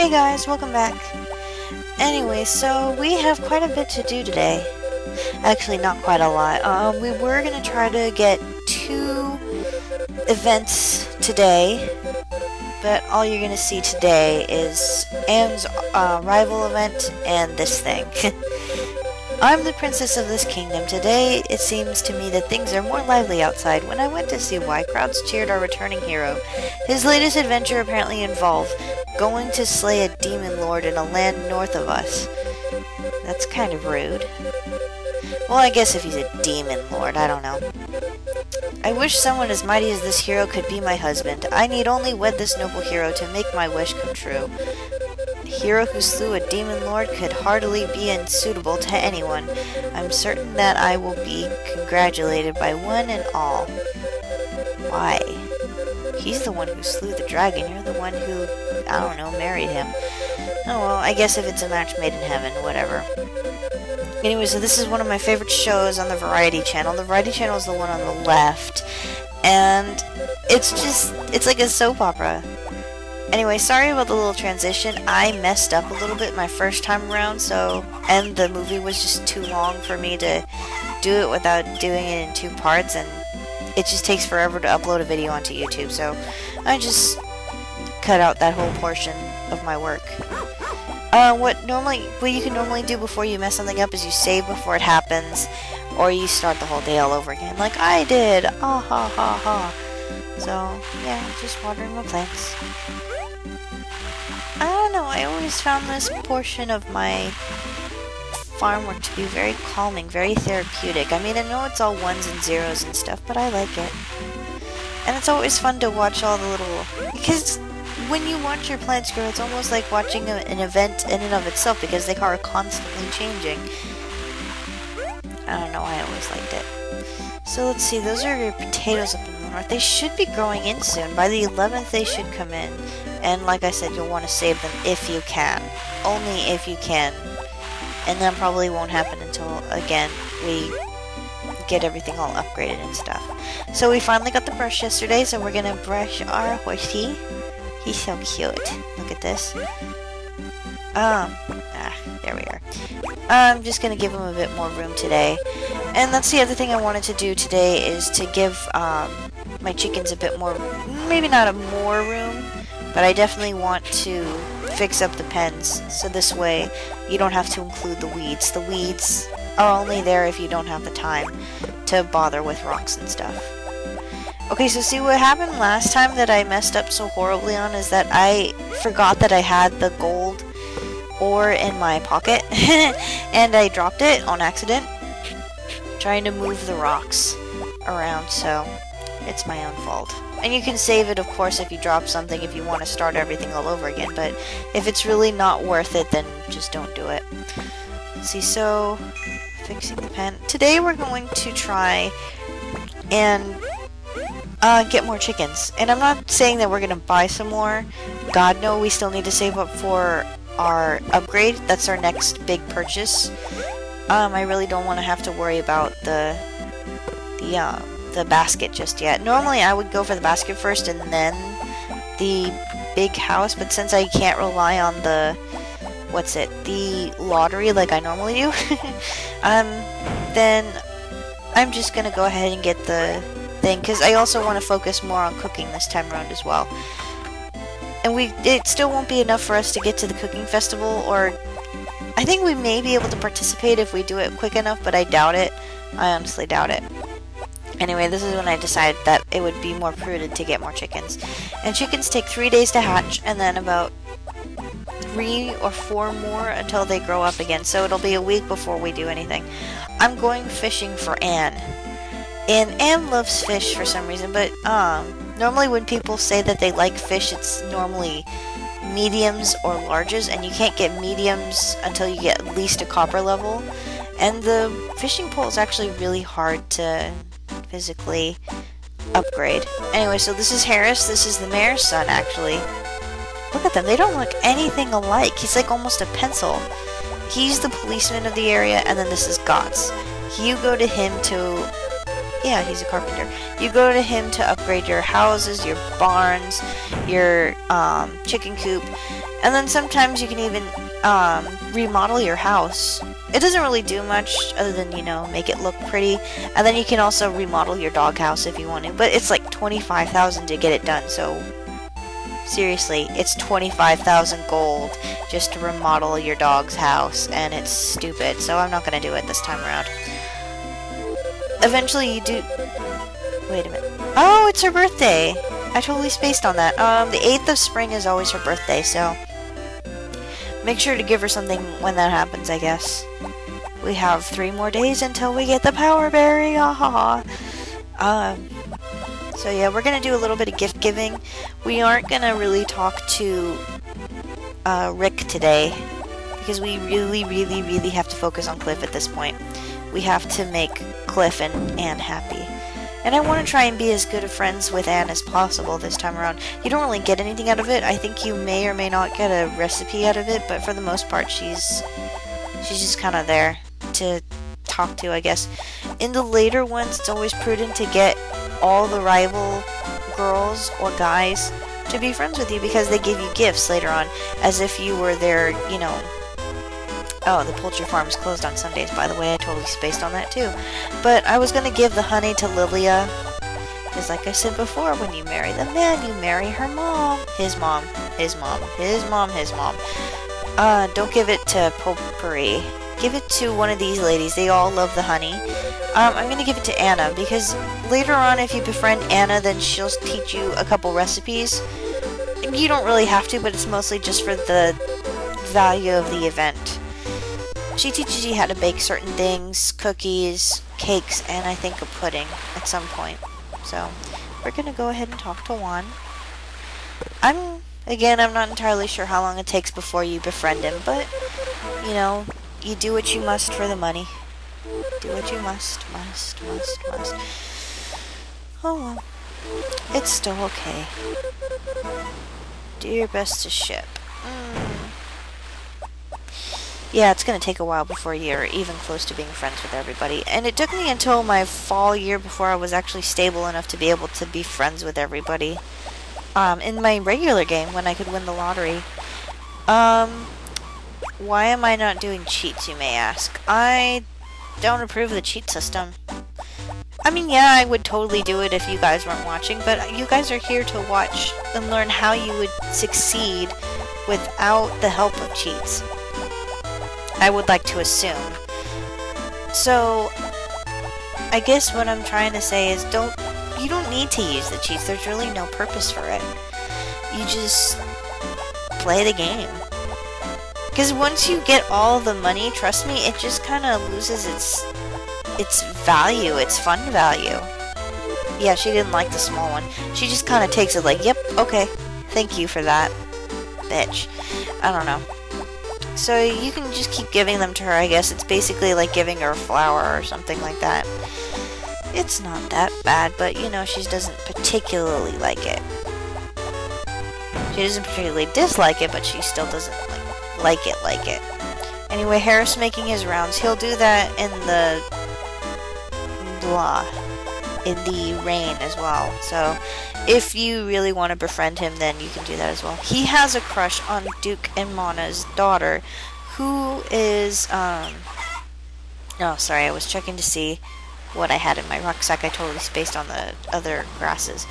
Hey guys, welcome back. Anyway, so we have quite a bit to do today. Actually, not quite a lot. Um, we were going to try to get two events today, but all you're going to see today is Ann's uh, rival event and this thing. I'm the princess of this kingdom. Today, it seems to me that things are more lively outside. When I went to see why, crowds cheered our returning hero. His latest adventure apparently involved going to slay a demon lord in a land north of us. That's kind of rude. Well, I guess if he's a demon lord, I don't know. I wish someone as mighty as this hero could be my husband. I need only wed this noble hero to make my wish come true. Hero who slew a demon lord could hardly be unsuitable to anyone. I'm certain that I will be congratulated by one and all. Why? He's the one who slew the dragon. You're the one who, I don't know, married him. Oh well, I guess if it's a match made in heaven, whatever. Anyway, so this is one of my favorite shows on the Variety Channel. The Variety Channel is the one on the left. And it's just, it's like a soap opera. Anyway, sorry about the little transition. I messed up a little bit my first time around, so, and the movie was just too long for me to do it without doing it in two parts, and it just takes forever to upload a video onto YouTube, so I just cut out that whole portion of my work. Uh, what normally, what you can normally do before you mess something up is you save before it happens, or you start the whole day all over again, like I did. Ah ha ha ha. So yeah, just watering my plants. I don't know. I always found this portion of my farm work to be very calming, very therapeutic. I mean, I know it's all ones and zeros and stuff, but I like it. And it's always fun to watch all the little because when you watch your plants grow, it's almost like watching a, an event in and of itself because they are constantly changing. I don't know, I always liked it. So let's see, those are your potatoes up in They should be growing in soon. By the 11th, they should come in. And like I said, you'll want to save them if you can. Only if you can. And that probably won't happen until, again, we get everything all upgraded and stuff. So we finally got the brush yesterday, so we're going to brush our horsey. He's so cute. Look at this. Um, ah, there we are. I'm just going to give him a bit more room today. And that's the other thing I wanted to do today is to give um, my chickens a bit more, maybe not a more room, but I definitely want to fix up the pens so this way you don't have to include the weeds. The weeds are only there if you don't have the time to bother with rocks and stuff. Okay, so see what happened last time that I messed up so horribly on is that I forgot that I had the gold ore in my pocket and I dropped it on accident trying to move the rocks around, so it's my own fault. And you can save it, of course, if you drop something, if you want to start everything all over again, but if it's really not worth it, then just don't do it. Let's see, so, fixing the pen. Today we're going to try and uh, get more chickens. And I'm not saying that we're going to buy some more. God, no, we still need to save up for our upgrade. That's our next big purchase. Um, I really don't want to have to worry about the, the, um, the basket just yet. Normally I would go for the basket first and then the big house, but since I can't rely on the, what's it, the lottery like I normally do, um, then I'm just going to go ahead and get the thing, because I also want to focus more on cooking this time around as well. And we it still won't be enough for us to get to the cooking festival, or I think we may be able to participate if we do it quick enough, but I doubt it. I honestly doubt it. Anyway, this is when I decided that it would be more prudent to get more chickens. And chickens take three days to hatch, and then about three or four more until they grow up again. So it'll be a week before we do anything. I'm going fishing for Ann. And Ann loves fish for some reason, but um, normally when people say that they like fish, it's normally mediums or larges, and you can't get mediums until you get at least a copper level. And the fishing pole is actually really hard to physically upgrade. Anyway, so this is Harris. This is the mayor's son, actually. Look at them. They don't look anything alike. He's like almost a pencil. He's the policeman of the area, and then this is Gotz. You go to him to yeah, he's a carpenter. You go to him to upgrade your houses, your barns, your um, chicken coop, And then sometimes you can even um, remodel your house. It doesn't really do much other than, you know, make it look pretty. And then you can also remodel your doghouse if you want to. But it's like 25000 to get it done, so seriously, it's 25,000 gold just to remodel your dog's house. And it's stupid, so I'm not to do it this time around. Eventually you do... Wait a minute. Oh, it's her birthday! I totally spaced on that. Um, the 8th of spring is always her birthday, so... Make sure to give her something when that happens, I guess. We have three more days until we get the power berry, ah Um, so yeah, we're gonna do a little bit of gift giving. We aren't gonna really talk to uh, Rick today because we really, really, really have to focus on Cliff at this point. We have to make Cliff and Ann happy. And I want to try and be as good of friends with Ann as possible this time around. You don't really get anything out of it. I think you may or may not get a recipe out of it, but for the most part, she's she's just kind of there to talk to, I guess. In the later ones, it's always prudent to get all the rival girls or guys to be friends with you because they give you gifts later on, as if you were their, you know, Oh, the poultry farm is closed on Sundays, by the way. I totally spaced on that, too. But I was going to give the honey to Lillia. Because like I said before, when you marry the man, you marry her mom. His mom. His mom. His mom. His mom. Uh, don't give it to Potpourri. Give it to one of these ladies. They all love the honey. Um, I'm going to give it to Anna, because later on, if you befriend Anna, then she'll teach you a couple recipes. You don't really have to, but it's mostly just for the value of the event. She teaches you how to bake certain things, cookies, cakes, and I think a pudding at some point. So, we're going to go ahead and talk to Won. I'm, again, I'm not entirely sure how long it takes before you befriend him, but, you know, you do what you must for the money. Do what you must, must, must, must. Oh well. It's still okay. Do your best to ship. Yeah, it's going to take a while before you're even close to being friends with everybody. And it took me until my fall year before I was actually stable enough to be able to be friends with everybody. Um, in my regular game, when I could win the lottery. Um, why am I not doing cheats, you may ask? I don't approve of the cheat system. I mean, yeah, I would totally do it if you guys weren't watching, but you guys are here to watch and learn how you would succeed without the help of cheats. I would like to assume. So, I guess what I'm trying to say is don't you don't need to use the cheats. There's really no purpose for it. You just play the game. Because once you get all the money, trust me, it just kind of loses its its value, its fun value. Yeah, she didn't like the small one. She just kind of takes it like, yep, okay, thank you for that, bitch. I don't know. So you can just keep giving them to her, I guess. It's basically like giving her a flower or something like that. It's not that bad, but you know, she doesn't particularly like it. She doesn't particularly dislike it, but she still doesn't like, like it like it. Anyway, Harris making his rounds. He'll do that in the... blah. In the rain as well. So, if you really want to befriend him, then you can do that as well. He has a crush on Duke and Manna's daughter, who is, um... Oh, sorry, I was checking to see what I had in my rucksack. I totally spaced on the other grasses.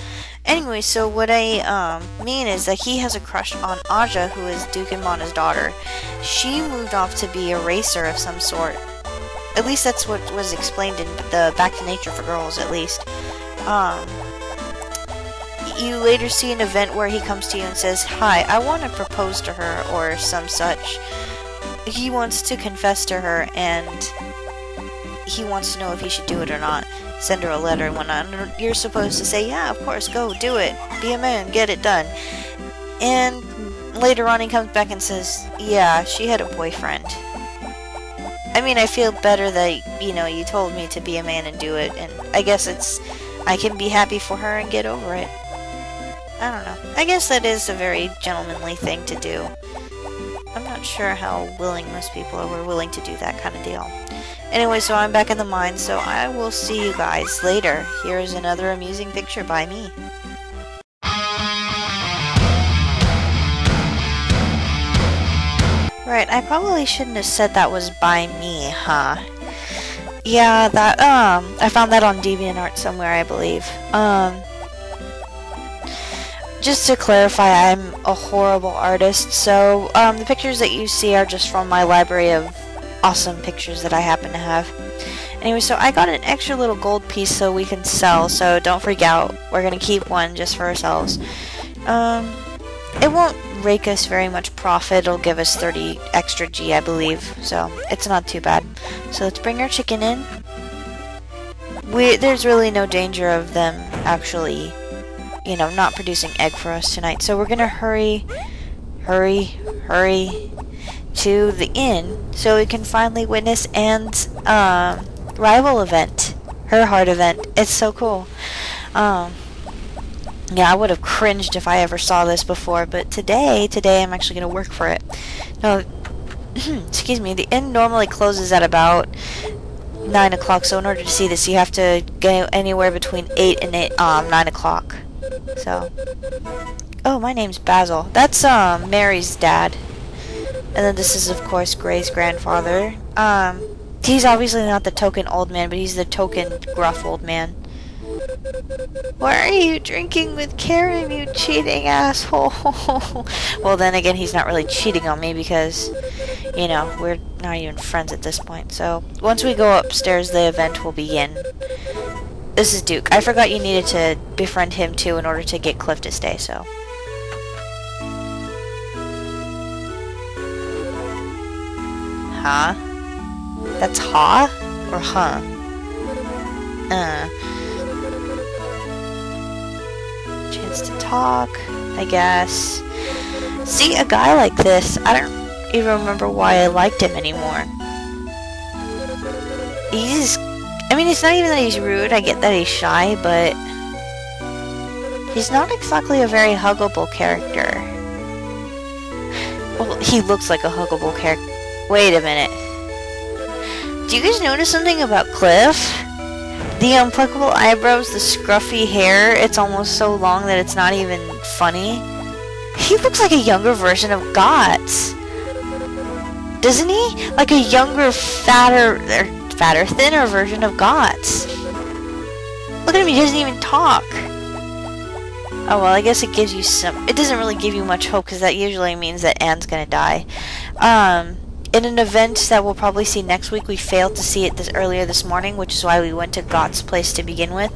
Anyway, so what I um, mean is that he has a crush on Aja, who is Duke and Manna's daughter. She moved off to be a racer of some sort. At least that's what was explained in the Back to Nature for Girls, at least. Um, you later see an event where he comes to you and says, Hi, I want to propose to her, or some such. He wants to confess to her, and he wants to know if he should do it or not. Send her a letter and whatnot. You're supposed to say, Yeah, of course, go, do it. Be a man, get it done. And later on, he comes back and says, Yeah, she had a boyfriend. I mean, I feel better that, you know, you told me to be a man and do it, and I guess it's, I can be happy for her and get over it. I don't know. I guess that is a very gentlemanly thing to do. I'm not sure how willing most people are willing to do that kind of deal. Anyway, so I'm back in the mine, so I will see you guys later. Here's another amusing picture by me. Right, I probably shouldn't have said that was by me, huh? Yeah, that, um, I found that on DeviantArt somewhere, I believe. Um, just to clarify, I'm a horrible artist, so, um, the pictures that you see are just from my library of awesome pictures that I happen to have. Anyway, so I got an extra little gold piece so we can sell, so don't freak out. We're gonna keep one just for ourselves. Um, it won't rake us very much profit. It'll give us 30 extra G, I believe, so it's not too bad. So let's bring our chicken in. We, there's really no danger of them actually, you know, not producing egg for us tonight. So we're gonna hurry, hurry, hurry to the inn so we can finally witness Ann's um, rival event, her heart event. It's so cool. Um, yeah, I would have cringed if I ever saw this before, but today, today I'm actually going to work for it. No, excuse me, the inn normally closes at about 9 o'clock, so in order to see this, you have to go anywhere between 8 and 8, um, 9 o'clock. So, oh, my name's Basil. That's, um, Mary's dad. And then this is, of course, Gray's grandfather. Um, he's obviously not the token old man, but he's the token gruff old man. Why are you drinking with Karen, you cheating asshole? well, then again, he's not really cheating on me because, you know, we're not even friends at this point. So, once we go upstairs, the event will begin. This is Duke. I forgot you needed to befriend him too in order to get Cliff to stay, so. Huh? That's ha or huh? Uh. Chance to talk, I guess. See, a guy like this, I don't even remember why I liked him anymore. He's... I mean, it's not even that he's rude, I get that he's shy, but... He's not exactly a very huggable character. Well, he looks like a huggable character. Wait a minute. Do you guys notice something about Cliff? The unpluckable eyebrows, the scruffy hair, it's almost so long that it's not even funny. He looks like a younger version of Gotz. Doesn't he? Like a younger, fatter, er, fatter, thinner version of Gotz. Look at him, he doesn't even talk. Oh, well, I guess it gives you some... It doesn't really give you much hope, because that usually means that Ann's gonna die. Um, in an event that we'll probably see next week, we failed to see it this earlier this morning, which is why we went to Got's place to begin with.